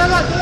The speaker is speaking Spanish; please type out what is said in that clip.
Andaluz.